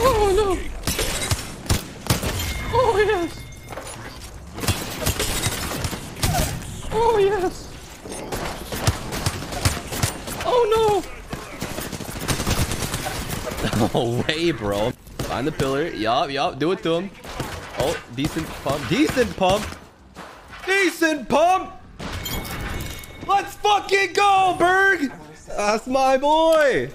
Oh no! Oh yes! Oh yes! Oh no! No way, bro. Find the pillar. Yup, yup. Do it to him. Oh, decent pump. Decent pump. Decent pump! Let's fucking go, Berg! That's my boy!